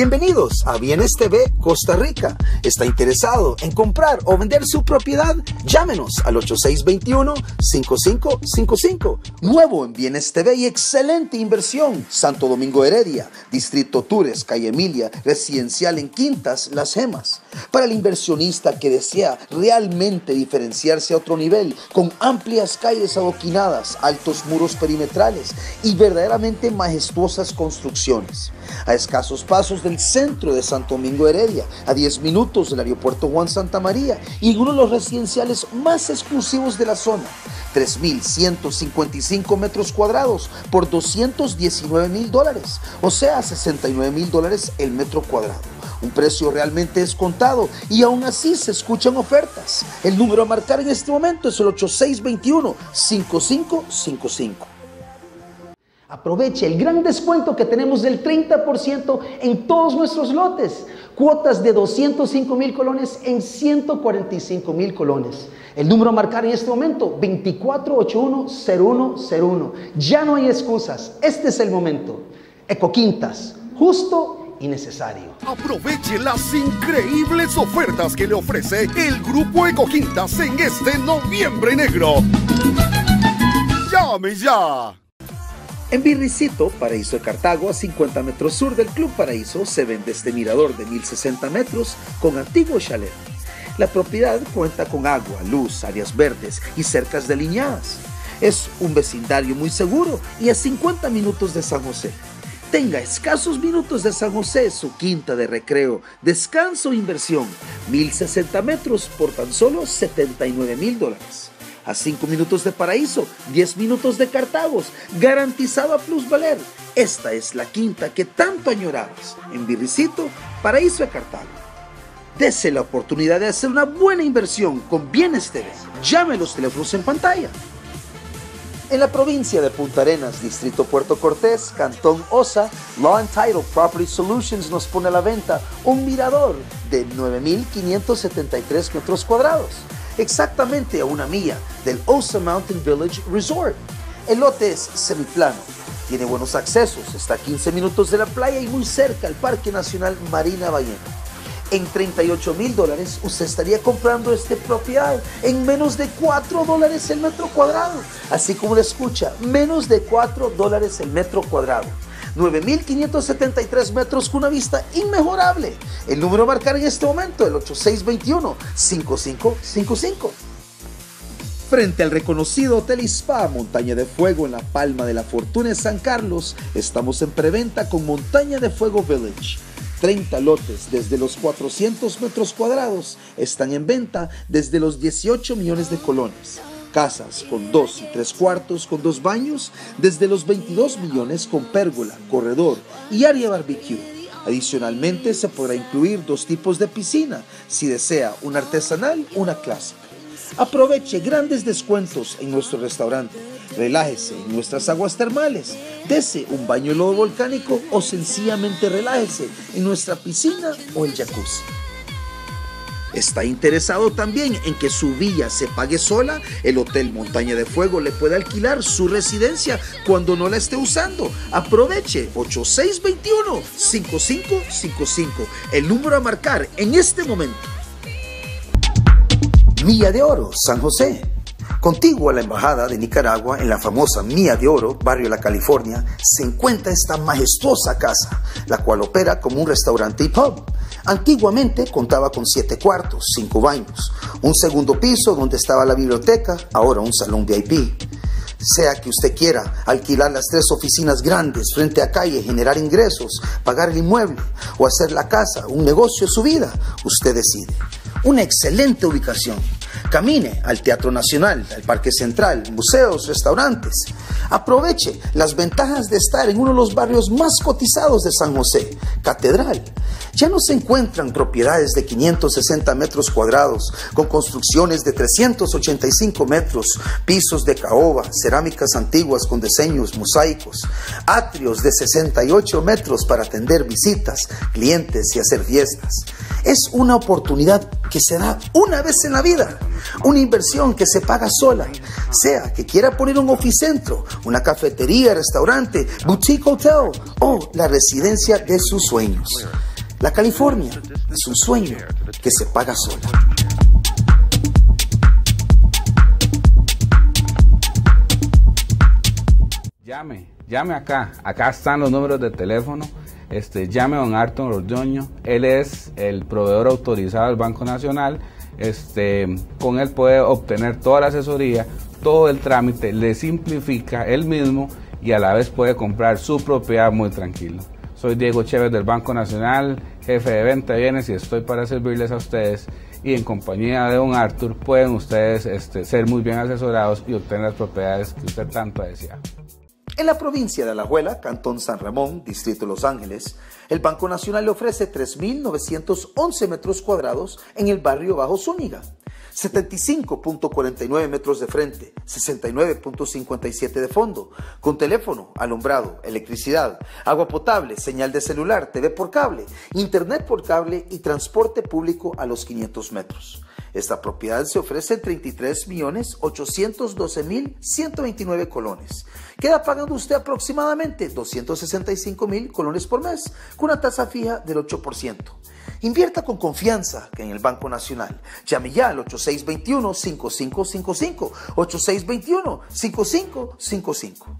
Bienvenidos a Bienes TV Costa Rica. ¿Está interesado en comprar o vender su propiedad? Llámenos al 8621-5555. Nuevo en Bienes TV y excelente inversión. Santo Domingo Heredia, Distrito Tures, Calle Emilia, residencial en Quintas, Las Gemas. Para el inversionista que desea realmente diferenciarse a otro nivel, con amplias calles adoquinadas, altos muros perimetrales y verdaderamente majestuosas construcciones. A escasos pasos del centro de Santo Domingo Heredia, a 10 minutos del aeropuerto Juan Santa María y en uno de los residenciales más exclusivos de la zona. 3.155 metros cuadrados por 219 mil dólares, o sea, 69 mil dólares el metro cuadrado. Un precio realmente descontado y aún así se escuchan ofertas. El número a marcar en este momento es el 8621-5555. Aproveche el gran descuento que tenemos del 30% en todos nuestros lotes. Cuotas de 205 mil colones en 145 mil colones. El número a marcar en este momento, 2481-0101. Ya no hay excusas. Este es el momento. Ecoquintas, justo y necesario. Aproveche las increíbles ofertas que le ofrece el Grupo Ecoquintas en este noviembre negro. ¡Llame ya! En Birricito, Paraíso de Cartago, a 50 metros sur del Club Paraíso, se vende este mirador de 1060 metros con antiguo chalet. La propiedad cuenta con agua, luz, áreas verdes y cercas delineadas. Es un vecindario muy seguro y a 50 minutos de San José. Tenga escasos minutos de San José, su quinta de recreo, descanso e inversión. 1060 metros por tan solo 79 mil dólares a 5 minutos de Paraíso, 10 minutos de Cartagos, garantizado a plusvaler. Esta es la quinta que tanto añorabas en Virricito, Paraíso de Cartago. Dese la oportunidad de hacer una buena inversión con Bienes TV. Llame los teléfonos en pantalla. En la provincia de Punta Arenas, Distrito Puerto Cortés, Cantón Osa, Law and Title Property Solutions nos pone a la venta un mirador de 9.573 metros cuadrados exactamente a una milla del Osa Mountain Village Resort. El lote es semiplano, tiene buenos accesos, está a 15 minutos de la playa y muy cerca al Parque Nacional Marina Ballena. En 38 mil dólares usted estaría comprando esta propiedad en menos de 4 dólares el metro cuadrado. Así como lo escucha, menos de 4 dólares el metro cuadrado. 9.573 metros con una vista inmejorable. El número a marcar en este momento, el 8621-5555. Frente al reconocido Hotel Spa Montaña de Fuego en la Palma de la Fortuna de San Carlos, estamos en preventa con Montaña de Fuego Village. 30 lotes desde los 400 metros cuadrados están en venta desde los 18 millones de colones casas con dos y tres cuartos con dos baños desde los 22 millones con pérgola, corredor y área barbecue. Adicionalmente se podrá incluir dos tipos de piscina, si desea una artesanal una clásica. Aproveche grandes descuentos en nuestro restaurante. Relájese en nuestras aguas termales. Dese un baño lodo volcánico o sencillamente relájese en nuestra piscina o el jacuzzi. ¿Está interesado también en que su villa se pague sola? El Hotel Montaña de Fuego le puede alquilar su residencia cuando no la esté usando. Aproveche 8621-5555, el número a marcar en este momento. Milla de Oro, San José. Contigo a la Embajada de Nicaragua, en la famosa Mía de Oro, barrio La California, se encuentra esta majestuosa casa, la cual opera como un restaurante y pub. Antiguamente contaba con siete cuartos, cinco baños, un segundo piso donde estaba la biblioteca, ahora un salón VIP. Sea que usted quiera alquilar las tres oficinas grandes frente a calle, generar ingresos, pagar el inmueble o hacer la casa un negocio de su vida, usted decide. Una excelente ubicación Camine al Teatro Nacional, al Parque Central, museos, restaurantes. Aproveche las ventajas de estar en uno de los barrios más cotizados de San José, Catedral. Ya no se encuentran propiedades de 560 metros cuadrados con construcciones de 385 metros, pisos de caoba, cerámicas antiguas con diseños mosaicos, atrios de 68 metros para atender visitas, clientes y hacer fiestas. Es una oportunidad que se da una vez en la vida, una inversión que se paga sola, sea que quiera poner un oficentro, una cafetería, restaurante, boutique hotel o la residencia de sus sueños. La California es un sueño que se paga sola. Llame, llame acá. Acá están los números de teléfono. Este, llame a don Arton Ordoño. Él es el proveedor autorizado del Banco Nacional. Este, con él puede obtener toda la asesoría, todo el trámite, le simplifica él mismo y a la vez puede comprar su propiedad muy tranquilo. Soy Diego Chévez del Banco Nacional, jefe de venta de bienes y estoy para servirles a ustedes. Y en compañía de don Arthur pueden ustedes este, ser muy bien asesorados y obtener las propiedades que usted tanto desea. En la provincia de Alajuela, Cantón San Ramón, Distrito Los Ángeles, el Banco Nacional le ofrece 3.911 metros cuadrados en el barrio Bajo Zúñiga 75.49 metros de frente, 69.57 de fondo, con teléfono, alumbrado, electricidad, agua potable, señal de celular, TV por cable, internet por cable y transporte público a los 500 metros. Esta propiedad se ofrece en 33.812.129 colones. Queda pagando usted aproximadamente 265.000 colones por mes, con una tasa fija del 8%. Invierta con confianza en el Banco Nacional. Llame ya al 8621-5555. 8621-5555.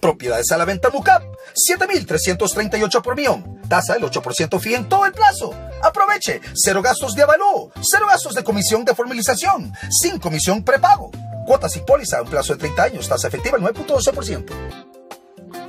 Propiedades a la venta MUCAP. 7.338 por millón. Tasa del 8% fija en todo el plazo. Aproveche. Cero gastos de avalúo. Cero gastos de comisión de formalización. Sin comisión prepago. Cuotas y póliza a un plazo de 30 años. Tasa efectiva 9.12%.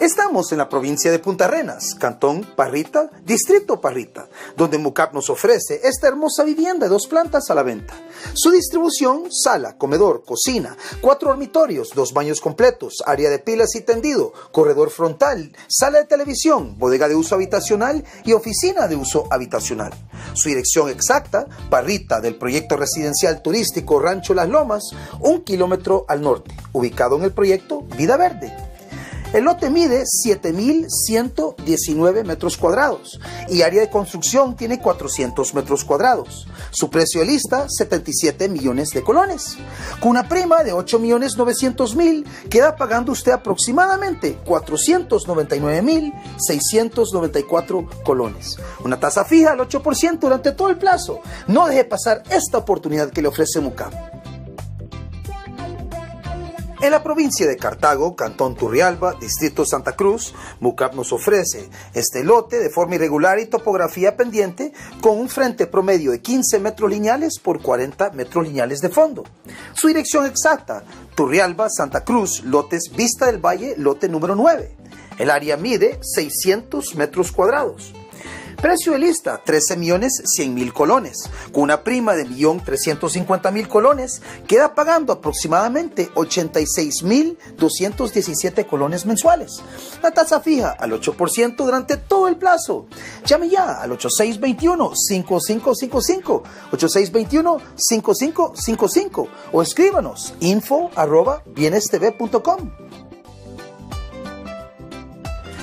Estamos en la provincia de Punta Arenas, Cantón Parrita, Distrito Parrita, donde Mucap nos ofrece esta hermosa vivienda de dos plantas a la venta. Su distribución, sala, comedor, cocina, cuatro dormitorios, dos baños completos, área de pilas y tendido, corredor frontal, sala de televisión, bodega de uso habitacional y oficina de uso habitacional. Su dirección exacta, Parrita del proyecto residencial turístico Rancho Las Lomas, un kilómetro al norte, ubicado en el proyecto Vida Verde. El lote mide 7.119 metros cuadrados y área de construcción tiene 400 metros cuadrados. Su precio de lista, 77 millones de colones. Con una prima de 8 millones 900 mil, queda pagando usted aproximadamente 499 mil 694 colones. Una tasa fija al 8% durante todo el plazo. No deje pasar esta oportunidad que le ofrece MUCAP. En la provincia de Cartago, Cantón Turrialba, Distrito Santa Cruz, MUCAP nos ofrece este lote de forma irregular y topografía pendiente con un frente promedio de 15 metros lineales por 40 metros lineales de fondo. Su dirección exacta, Turrialba, Santa Cruz, lotes Vista del Valle, lote número 9. El área mide 600 metros cuadrados. Precio de lista, 13 millones 100 mil colones. Con una prima de 1.350.000 colones, queda pagando aproximadamente 86 mil 217 colones mensuales. La tasa fija al 8% durante todo el plazo. Llame ya al 8621-5555, 8621-5555 o escríbanos info arroba bienestv.com.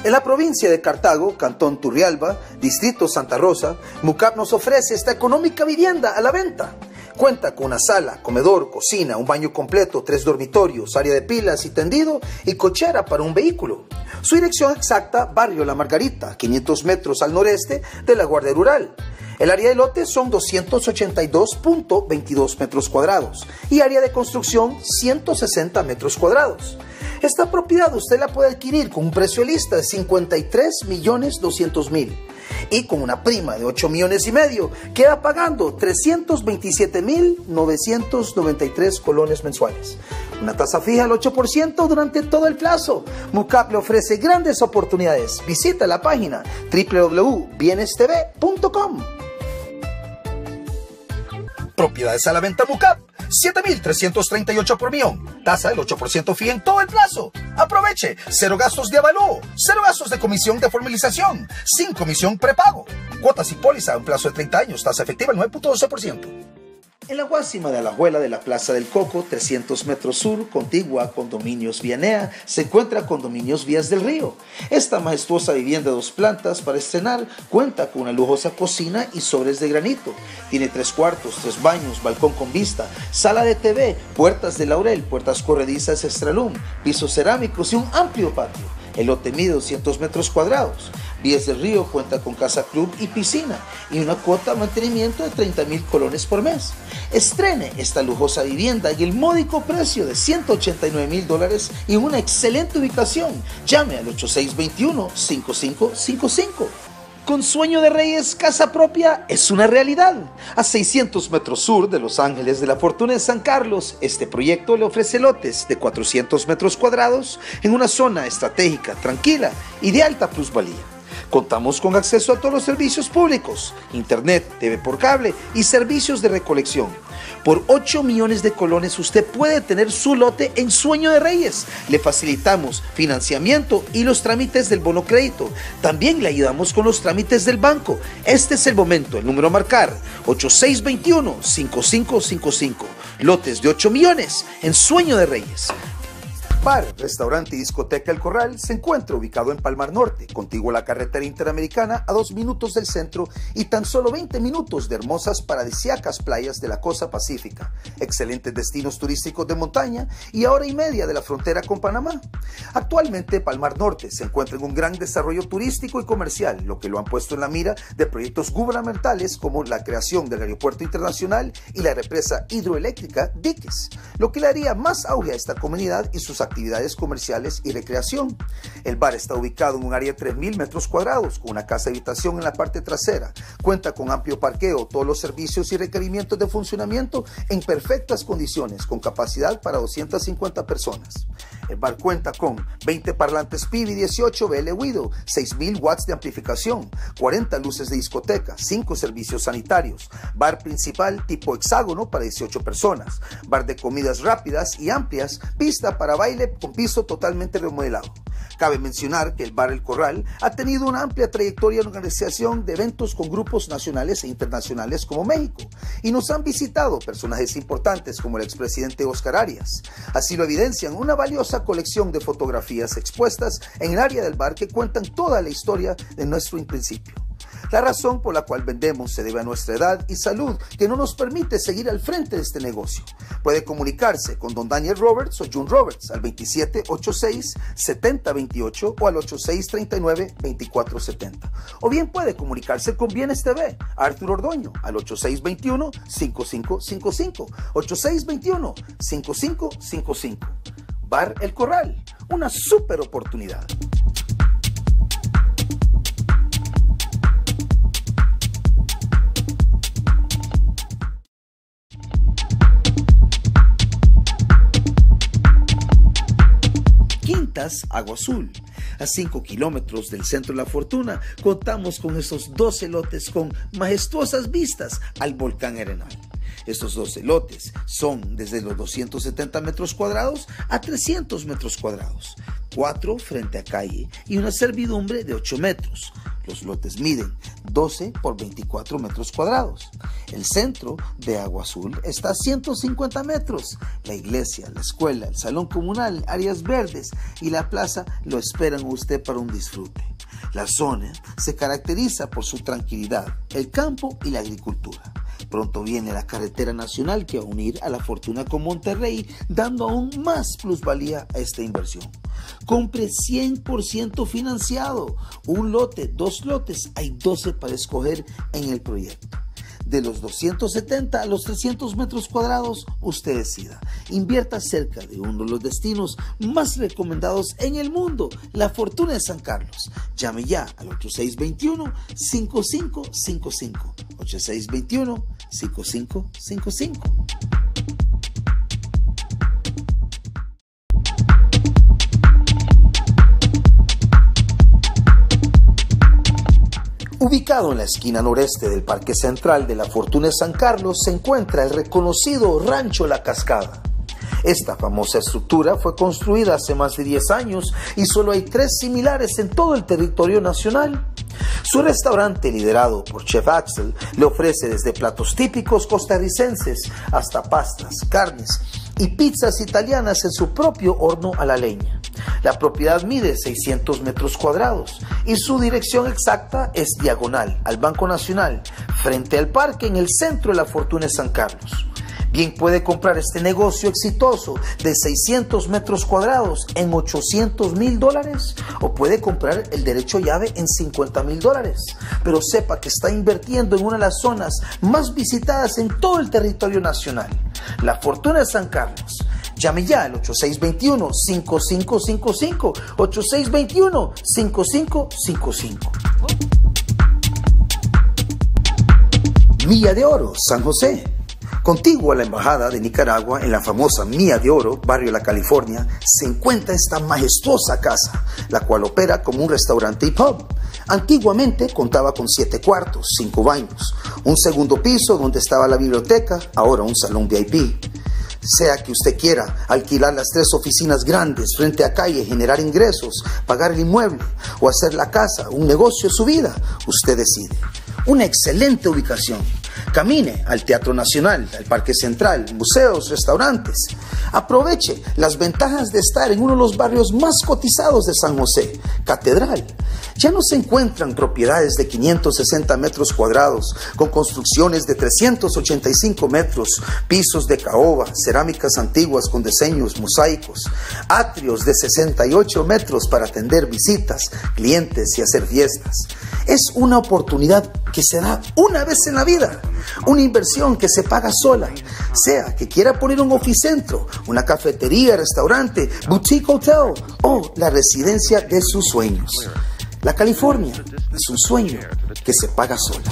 En la provincia de Cartago, Cantón Turrialba, Distrito Santa Rosa, MUCAP nos ofrece esta económica vivienda a la venta. Cuenta con una sala, comedor, cocina, un baño completo, tres dormitorios, área de pilas y tendido y cochera para un vehículo. Su dirección exacta, Barrio La Margarita, 500 metros al noreste de la Guardia Rural. El área de lote son 282.22 metros cuadrados y área de construcción 160 metros cuadrados. Esta propiedad usted la puede adquirir con un precio lista de 53 millones 200 mil y con una prima de 8 millones y medio queda pagando 327 mil 993 colones mensuales. Una tasa fija al 8% durante todo el plazo. MUCAP le ofrece grandes oportunidades. Visita la página www.bienestv.com. Propiedades a la venta MUCAP 7.338 por millón. Tasa del 8% fija en todo el plazo. Aproveche. Cero gastos de avalúo. Cero gastos de comisión de formalización. Sin comisión prepago. Cuotas y póliza a un plazo de 30 años. Tasa efectiva el 9.12%. En la Guásima de Alajuela de la Plaza del Coco, 300 metros sur, contigua a Condominios Vianea, se encuentra Condominios Vías del Río. Esta majestuosa vivienda de dos plantas para estrenar cuenta con una lujosa cocina y sobres de granito. Tiene tres cuartos, tres baños, balcón con vista, sala de TV, puertas de laurel, puertas corredizas extralum, pisos cerámicos y un amplio patio. El lote mide 200 metros cuadrados. Vías del Río cuenta con casa club y piscina y una cuota de mantenimiento de 30 mil colones por mes. Estrene esta lujosa vivienda y el módico precio de 189 mil dólares y una excelente ubicación. Llame al 8621-5555. Con Sueño de Reyes, casa propia es una realidad. A 600 metros sur de Los Ángeles de la Fortuna de San Carlos, este proyecto le ofrece lotes de 400 metros cuadrados en una zona estratégica, tranquila y de alta plusvalía. Contamos con acceso a todos los servicios públicos, internet, TV por cable y servicios de recolección. Por 8 millones de colones usted puede tener su lote en Sueño de Reyes. Le facilitamos financiamiento y los trámites del bono crédito. También le ayudamos con los trámites del banco. Este es el momento, el número a marcar 8621-5555. Lotes de 8 millones en Sueño de Reyes. Bar, restaurante y discoteca El Corral se encuentra ubicado en Palmar Norte, contiguo a la carretera interamericana a dos minutos del centro y tan solo 20 minutos de hermosas paradisiacas playas de la costa pacífica, excelentes destinos turísticos de montaña y a hora y media de la frontera con Panamá. Actualmente Palmar Norte se encuentra en un gran desarrollo turístico y comercial, lo que lo han puesto en la mira de proyectos gubernamentales como la creación del aeropuerto internacional y la represa hidroeléctrica Diques, lo que le haría más auge a esta comunidad y sus actividades comerciales y recreación. El bar está ubicado en un área de 3.000 metros cuadrados, con una casa habitación en la parte trasera. Cuenta con amplio parqueo, todos los servicios y requerimientos de funcionamiento en perfectas condiciones, con capacidad para 250 personas. El bar cuenta con 20 parlantes PIB 18 BL Widow, 6.000 watts de amplificación, 40 luces de discoteca, 5 servicios sanitarios, bar principal tipo hexágono para 18 personas, bar de comidas rápidas y amplias, pista para baile con piso totalmente remodelado. Cabe mencionar que el Bar El Corral ha tenido una amplia trayectoria en organización de eventos con grupos nacionales e internacionales como México y nos han visitado personajes importantes como el expresidente Oscar Arias. Así lo evidencian una valiosa colección de fotografías expuestas en el área del bar que cuentan toda la historia de nuestro principio. La razón por la cual vendemos se debe a nuestra edad y salud, que no nos permite seguir al frente de este negocio. Puede comunicarse con don Daniel Roberts o June Roberts al 2786-7028 o al 8639-2470. O bien puede comunicarse con Bienes TV, Arthur Ordoño, al 8621-5555. 8621-5555. Bar El Corral, una super oportunidad. Agua Azul. A 5 kilómetros del centro de la Fortuna, contamos con estos 12 lotes con majestuosas vistas al volcán Arenal. Estos 12 lotes son desde los 270 metros cuadrados a 300 metros cuadrados, 4 frente a calle y una servidumbre de 8 metros. Los lotes miden 12 por 24 metros cuadrados. El centro de Agua Azul está a 150 metros. La iglesia, la escuela, el salón comunal, áreas verdes y la plaza lo esperan a usted para un disfrute. La zona se caracteriza por su tranquilidad, el campo y la agricultura. Pronto viene la carretera nacional que va a unir a la fortuna con Monterrey, dando aún más plusvalía a esta inversión. Compre 100% financiado. Un lote, dos lotes, hay 12 para escoger en el proyecto. De los 270 a los 300 metros cuadrados, usted decida. Invierta cerca de uno de los destinos más recomendados en el mundo, la Fortuna de San Carlos. Llame ya al 8621-5555. 8621-5555. Ubicado en la esquina noreste del Parque Central de la Fortuna San Carlos se encuentra el reconocido Rancho La Cascada. Esta famosa estructura fue construida hace más de 10 años y solo hay tres similares en todo el territorio nacional. Su restaurante, liderado por Chef Axel, le ofrece desde platos típicos costarricenses hasta pastas, carnes y pizzas italianas en su propio horno a la leña. La propiedad mide 600 metros cuadrados y su dirección exacta es diagonal al Banco Nacional, frente al parque en el centro de la Fortuna San Carlos. Bien puede comprar este negocio exitoso de 600 metros cuadrados en 800 mil dólares o puede comprar el derecho llave en 50 mil dólares. Pero sepa que está invirtiendo en una de las zonas más visitadas en todo el territorio nacional, la Fortuna de San Carlos. Llame ya al 8621-5555. 8621-5555. Milla de Oro, San José. Contigo a la Embajada de Nicaragua, en la famosa Mía de Oro, barrio La California, se encuentra esta majestuosa casa, la cual opera como un restaurante y pub. Antiguamente contaba con siete cuartos, cinco baños, un segundo piso donde estaba la biblioteca, ahora un salón VIP. Sea que usted quiera alquilar las tres oficinas grandes frente a calle, generar ingresos, pagar el inmueble o hacer la casa un negocio su vida, usted decide. Una excelente ubicación. Camine al Teatro Nacional, al Parque Central, museos, restaurantes. Aproveche las ventajas de estar en uno de los barrios más cotizados de San José, Catedral. Ya no se encuentran propiedades de 560 metros cuadrados, con construcciones de 385 metros, pisos de caoba, cerámicas antiguas con diseños mosaicos, atrios de 68 metros para atender visitas, clientes y hacer fiestas. Es una oportunidad que se da una vez en la vida, una inversión que se paga sola, sea que quiera poner un oficentro, una cafetería, restaurante, boutique hotel o la residencia de sus sueños. La California es un sueño que se paga sola.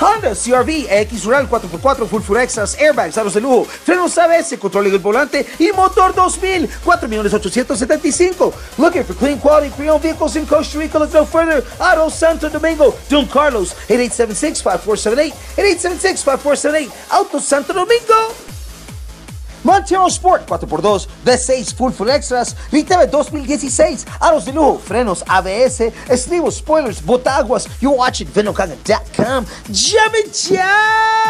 Honda CRV X Rural 4x4 Full Extras, airbags, aros de lujo, frenos ABS, control del volante y motor 2000, 4.875. Looking for clean quality pre-owned vehicles in Costa Rica? Look no further. Auto Santo Domingo, Don Carlos, 8876-5478, 8876-5478, Auto Santo Domingo. Montero Sport 4x2, V6 Full Full Extras, VTV 2016, aros de lujo, frenos ABS, estribos, spoilers, botaguas. You watch it, Venocaga.com. ¡Llame ya!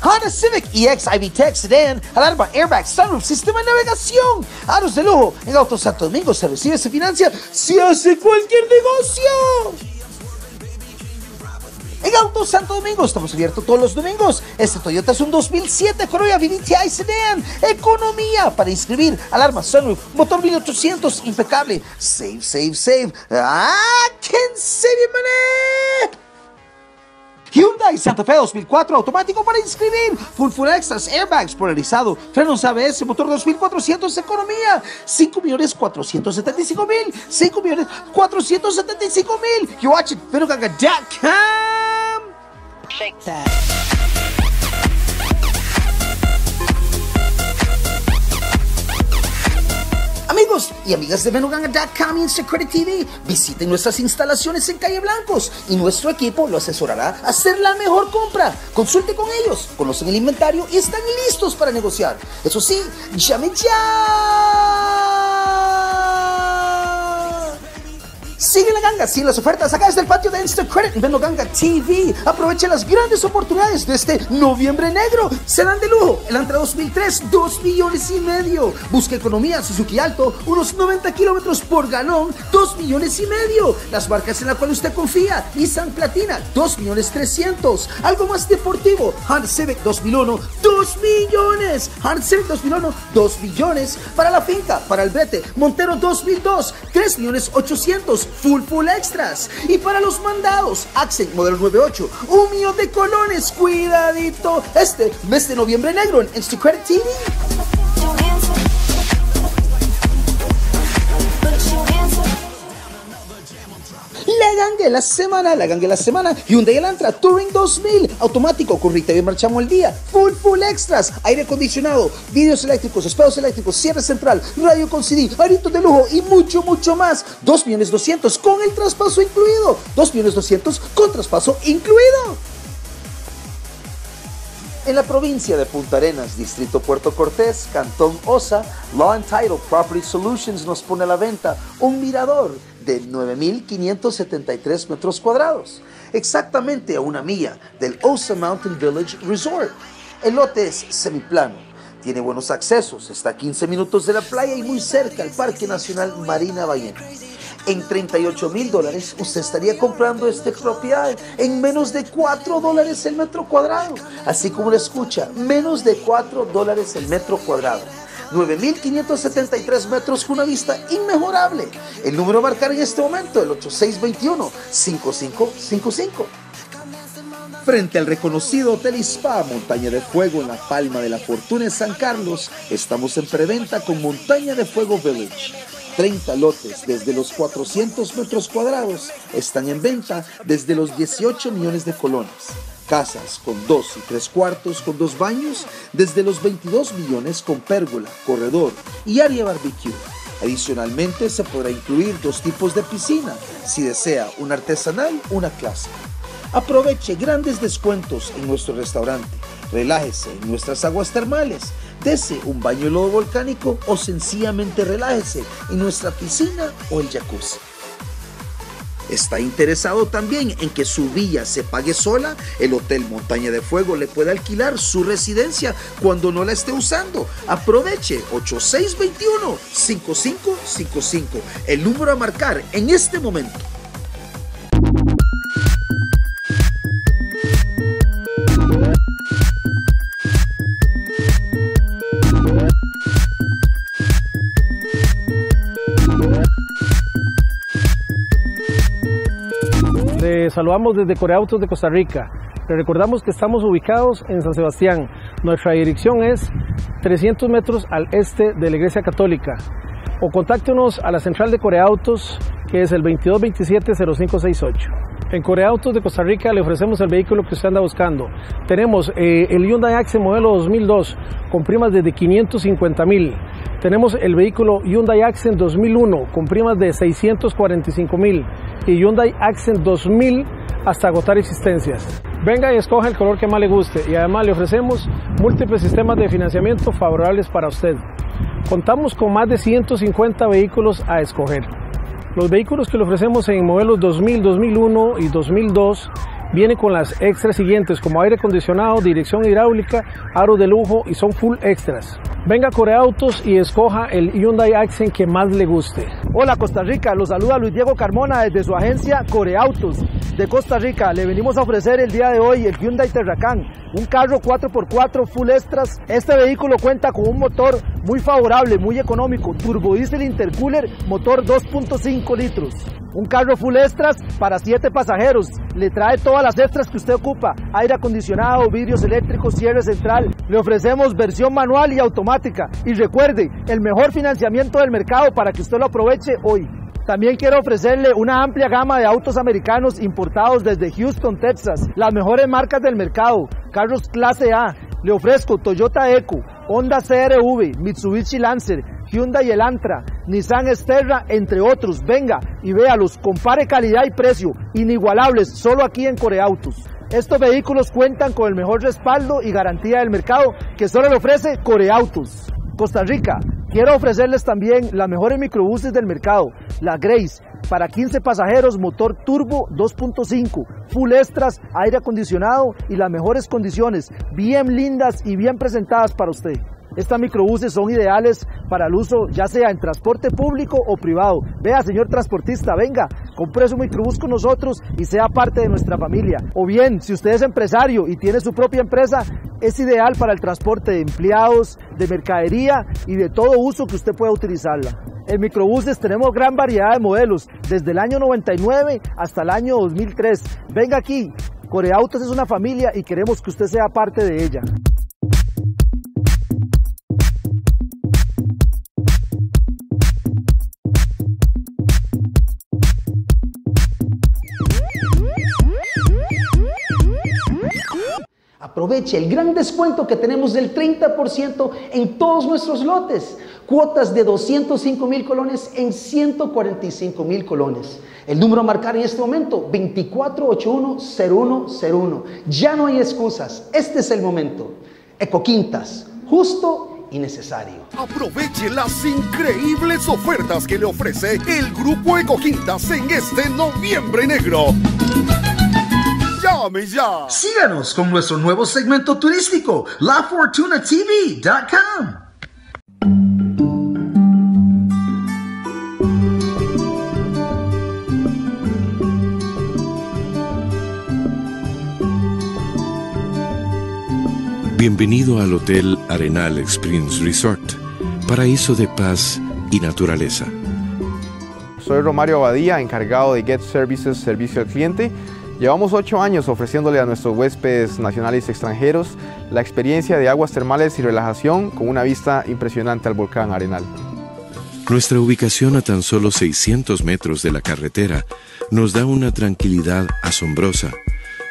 Honda Civic EX IV Tech Sedan, alarma, airbag, sunroof, sistema de navegación. Aros de lujo. En Auto Santo Domingo se recibe, se financia, se hace cualquier negocio. En Auto Santo Domingo estamos abiertos todos los domingos. Este Toyota es un 2007 Corolla VTI Sedan. Economía para inscribir. Alarma, sunroof, motor 1800, impecable. Save, save, save. Ah, save you money. Hyundai Santa Fe 2004 automático para inscribir. Full Full Extras, airbags polarizado, frenos ABS, motor 2400, economía. 5 millones 475 mil. 5 millones 475 mil. You watch it, Amigos y amigas de Venuganga.com y Insecurity TV, visiten nuestras instalaciones en Calle Blancos y nuestro equipo lo asesorará a hacer la mejor compra. Consulte con ellos, conocen el inventario y están listos para negociar. Eso sí, llame ya. Sigue la ganga, sigue las ofertas acá desde el patio de Instacredit Vendo Ganga TV. Aprovechen las grandes oportunidades de este noviembre negro. Serán de lujo. El Antra 2003, 2 millones y medio. Busca economía Suzuki Alto, unos 90 kilómetros por galón, 2 millones y medio. Las marcas en las cuales usted confía. Nissan Platina, 2 millones 300. Algo más deportivo. Honda Civic 2001, 2 millones. Honda Civic 2001, 2 millones. Para la finca, para el brete. Montero 2002, 3 millones 800 full full extras. Y para los mandados, Accent modelo 98, un millón de colones, cuidadito. Este mes de noviembre negro en Instacredit TV. De la semana, la ganga de la semana, Hyundai Elantra Touring 2000, automático, con y marchamos el día, full full extras, aire acondicionado, vidrios eléctricos, espejos eléctricos, cierre central, radio con CD, aritos de lujo y mucho, mucho más. 2 millones 200 con el traspaso incluido. 2 millones 200 con traspaso incluido. En la provincia de Punta Arenas, Distrito Puerto Cortés, Cantón Osa, Law and Title Property Solutions nos pone a la venta un mirador de 9.573 metros cuadrados, exactamente a una milla del Osa Mountain Village Resort. El lote es semiplano, Tiene buenos accesos, está a 15 minutos de la playa y muy cerca al Parque Nacional Marina Ballena. En 38 mil dólares usted estaría comprando esta propiedad en menos de 4 dólares el metro cuadrado. Así como lo escucha, menos de 4 dólares el metro cuadrado. 9.573 metros con una vista inmejorable. El número a marcar en este momento, el 8621-5555. Frente al reconocido Hotel Spa Montaña de Fuego en la Palma de la Fortuna en San Carlos, estamos en preventa con Montaña de Fuego Village. 30 lotes desde los 400 metros cuadrados están en venta desde los 18 millones de colones. Casas con dos y tres cuartos con dos baños desde los 22 millones con pérgola, corredor y área barbecue. Adicionalmente se podrá incluir dos tipos de piscina, si desea una artesanal una clásica. Aproveche grandes descuentos en nuestro restaurante. Relájese en nuestras aguas termales. Dese un baño lodo volcánico o sencillamente relájese en nuestra piscina o el jacuzzi. ¿Está interesado también en que su villa se pague sola? El Hotel Montaña de Fuego le puede alquilar su residencia cuando no la esté usando. Aproveche 8621-5555, el número a marcar en este momento. Saludamos desde Coreautos de Costa Rica. Le recordamos que estamos ubicados en San Sebastián. Nuestra dirección es 300 metros al este de la Iglesia Católica. O contáctenos a la central de Coreautos, que es el 2227-0568. En Coreautos de Costa Rica le ofrecemos el vehículo que usted anda buscando. Tenemos eh, el Hyundai Accent modelo 2002 con primas desde 550 mil. Tenemos el vehículo Hyundai Accent 2001 con primas de 645 mil y Hyundai Accent 2000 hasta agotar existencias. Venga y escoja el color que más le guste y además le ofrecemos múltiples sistemas de financiamiento favorables para usted. Contamos con más de 150 vehículos a escoger. Los vehículos que le ofrecemos en modelos 2000, 2001 y 2002 vienen con las extras siguientes como aire acondicionado, dirección hidráulica, aro de lujo y son full extras. Venga a Corea Autos y escoja el Hyundai Accent que más le guste. Hola Costa Rica, los saluda Luis Diego Carmona desde su agencia Corea Autos de Costa Rica. Le venimos a ofrecer el día de hoy el Hyundai Terracan, un carro 4x4 full extras. Este vehículo cuenta con un motor muy favorable, muy económico, turbo diesel intercooler, motor 2.5 litros. Un carro full extras para 7 pasajeros. Le trae todas las extras que usted ocupa. Aire acondicionado, vidrios eléctricos, cierre central. Le ofrecemos versión manual y automática. Y recuerde, el mejor financiamiento del mercado para que usted lo aproveche hoy. También quiero ofrecerle una amplia gama de autos americanos importados desde Houston, Texas. Las mejores marcas del mercado. Carros clase A. Le ofrezco Toyota Eco, Honda CRV, Mitsubishi Lancer, Hyundai Elantra, Nissan Sterra, entre otros. Venga y véalos, compare calidad y precio, inigualables, solo aquí en Coreautos. Estos vehículos cuentan con el mejor respaldo y garantía del mercado que solo le ofrece Coreautos. Costa Rica, quiero ofrecerles también las mejores microbuses del mercado, la Grace, para 15 pasajeros, motor turbo 2.5, full extras, aire acondicionado y las mejores condiciones, bien lindas y bien presentadas para usted. Estas microbuses son ideales para el uso ya sea en transporte público o privado. Vea, señor transportista, venga, compre su microbús con nosotros y sea parte de nuestra familia. O bien, si usted es empresario y tiene su propia empresa, es ideal para el transporte de empleados, de mercadería y de todo uso que usted pueda utilizarla. En microbuses tenemos gran variedad de modelos, desde el año 99 hasta el año 2003. Venga aquí, Coreautos es una familia y queremos que usted sea parte de ella. Aproveche el gran descuento que tenemos del 30% en todos nuestros lotes. Cuotas de 205 mil colones en 145 mil colones. El número a marcar en este momento, 24810101. Ya no hay excusas. Este es el momento. Ecoquintas, justo y necesario. Aproveche las increíbles ofertas que le ofrece el Grupo Ecoquintas en este noviembre negro. Llame ya. Síganos con nuestro nuevo segmento turístico, lafortunatv.com. Bienvenido al Hotel Arenal Springs Resort, paraíso de paz y naturaleza. Soy Romario Abadía, encargado de Get Services, servicio al cliente. Llevamos ocho años ofreciéndole a nuestros huéspedes nacionales y extranjeros la experiencia de aguas termales y relajación con una vista impresionante al volcán Arenal. Nuestra ubicación a tan solo 600 metros de la carretera nos da una tranquilidad asombrosa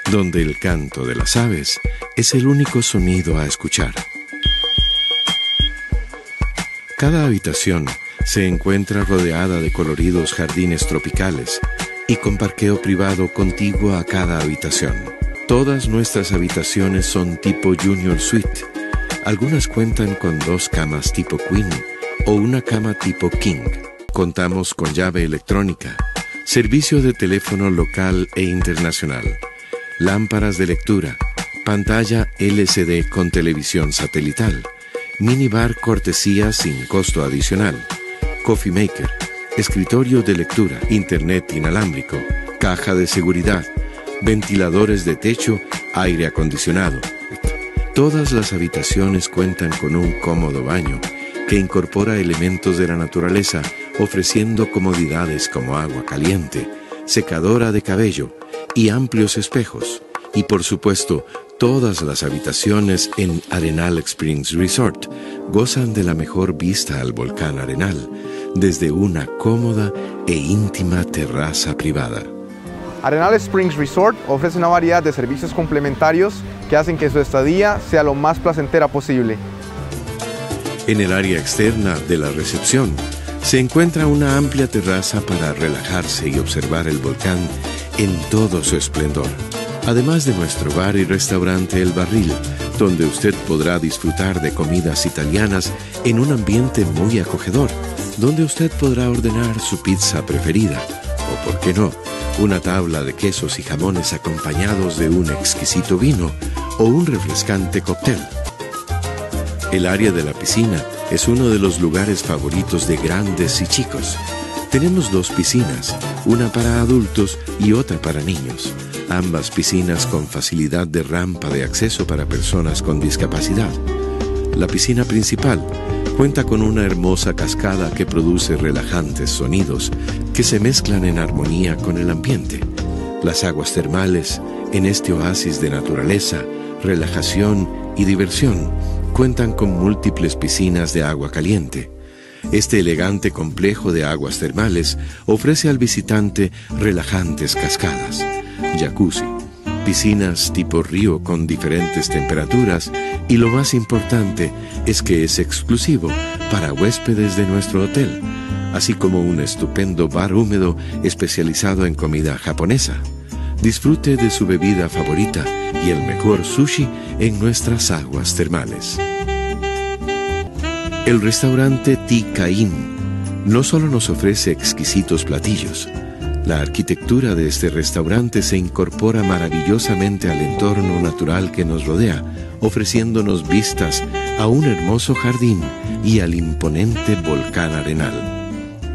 donde el canto de las aves es el único sonido a escuchar. Cada habitación se encuentra rodeada de coloridos jardines tropicales y con parqueo privado contiguo a cada habitación. Todas nuestras habitaciones son tipo Junior Suite. Algunas cuentan con dos camas tipo Queen o una cama tipo King. Contamos con llave electrónica, servicio de teléfono local e internacional lámparas de lectura, pantalla LCD con televisión satelital, minibar cortesía sin costo adicional, coffee maker, escritorio de lectura, internet inalámbrico, caja de seguridad, ventiladores de techo, aire acondicionado. Todas las habitaciones cuentan con un cómodo baño que incorpora elementos de la naturaleza ofreciendo comodidades como agua caliente, secadora de cabello, y amplios espejos. Y por supuesto, todas las habitaciones en Arenal Springs Resort gozan de la mejor vista al volcán Arenal desde una cómoda e íntima terraza privada. Arenal Springs Resort ofrece una variedad de servicios complementarios que hacen que su estadía sea lo más placentera posible. En el área externa de la recepción se encuentra una amplia terraza para relajarse y observar el volcán en todo su esplendor. Además de nuestro bar y restaurante El Barril, donde usted podrá disfrutar de comidas italianas en un ambiente muy acogedor, donde usted podrá ordenar su pizza preferida, o por qué no, una tabla de quesos y jamones acompañados de un exquisito vino o un refrescante cóctel. El área de la piscina es uno de los lugares favoritos de grandes y chicos tenemos dos piscinas, una para adultos y otra para niños, ambas piscinas con facilidad de rampa de acceso para personas con discapacidad. La piscina principal cuenta con una hermosa cascada que produce relajantes sonidos que se mezclan en armonía con el ambiente. Las aguas termales, en este oasis de naturaleza, relajación y diversión, cuentan con múltiples piscinas de agua caliente este elegante complejo de aguas termales ofrece al visitante relajantes cascadas, jacuzzi, piscinas tipo río con diferentes temperaturas y lo más importante es que es exclusivo para huéspedes de nuestro hotel, así como un estupendo bar húmedo especializado en comida japonesa. Disfrute de su bebida favorita y el mejor sushi en nuestras aguas termales. El restaurante Tikain no solo nos ofrece exquisitos platillos, la arquitectura de este restaurante se incorpora maravillosamente al entorno natural que nos rodea, ofreciéndonos vistas a un hermoso jardín y al imponente volcán arenal.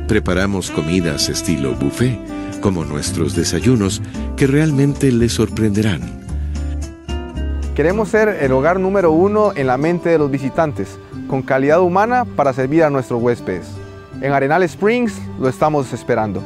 Preparamos comidas estilo buffet, como nuestros desayunos, que realmente les sorprenderán. Queremos ser el hogar número uno en la mente de los visitantes con calidad humana para servir a nuestros huéspedes. En Arenal Springs lo estamos esperando.